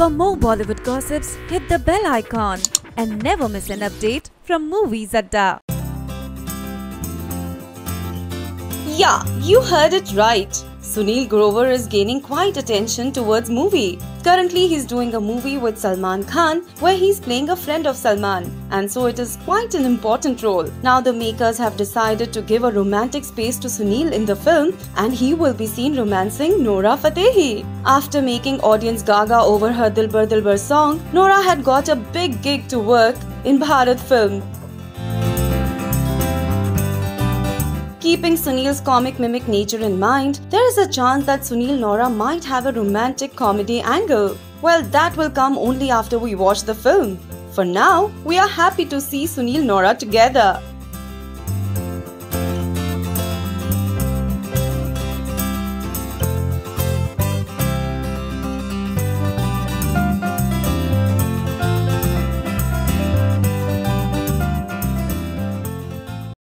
For more Bollywood gossips, hit the bell icon and never miss an update from Moviez Adda. Yeah, you heard it right. Sunil Grover is gaining quite attention towards movie. Currently, he's doing a movie with Salman Khan where he's playing a friend of Salman, and so it is quite an important role. Now, the makers have decided to give a romantic space to Sunil in the film, and he will be seen romancing Nora Fatehi. After making audience gaga over her Dilbar Dilbar song, Nora had got a big gig to work in Bharat film. Keeping Sunil's comic mimic nature in mind, there is a chance that Sunil Nora might have a romantic comedy angle. Well, that will come only after we watch the film. For now, we are happy to see Sunil Nora together.